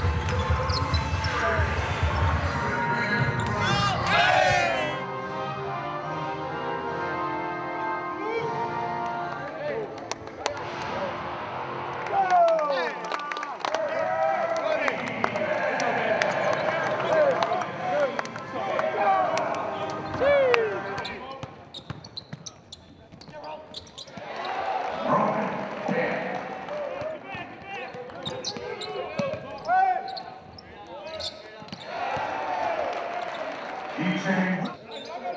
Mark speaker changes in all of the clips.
Speaker 1: Podcast.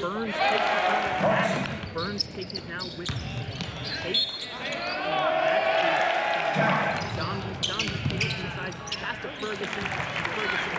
Speaker 1: Burns takes it now. Burns takes it now with eight.
Speaker 2: Down,
Speaker 1: down, takes it inside. Past to Ferguson. Ferguson.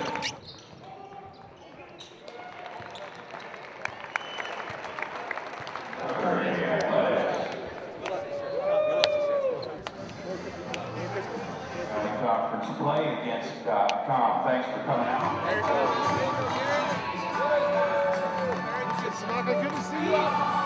Speaker 1: Giants.com. Thanks for coming out.
Speaker 3: Good to see you.